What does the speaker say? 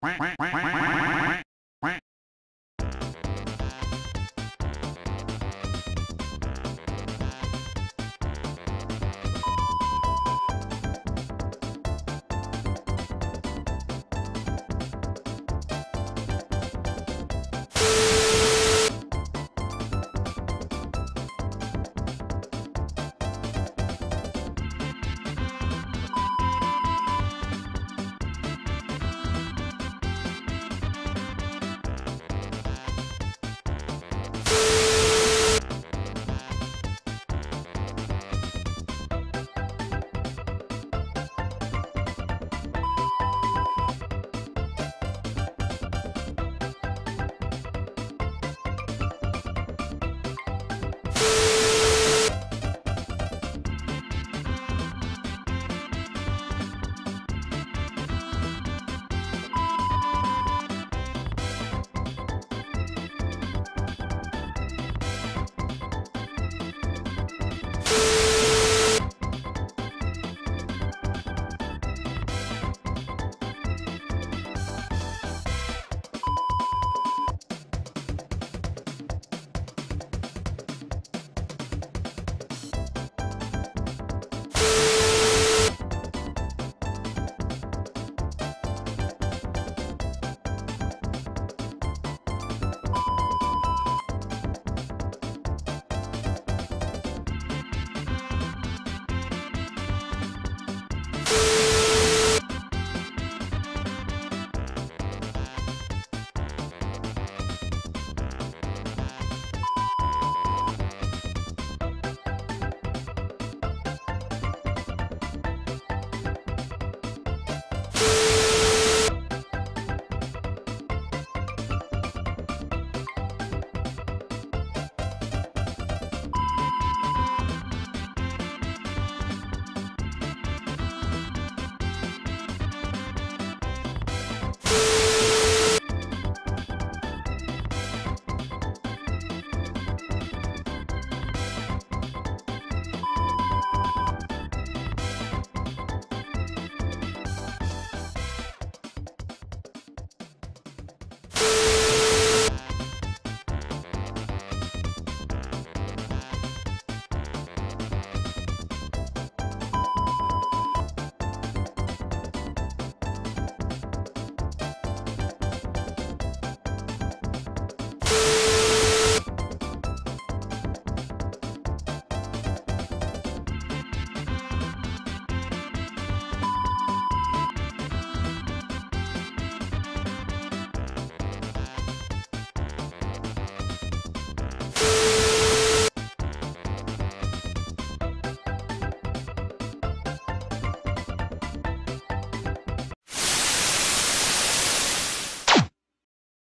quack, quack.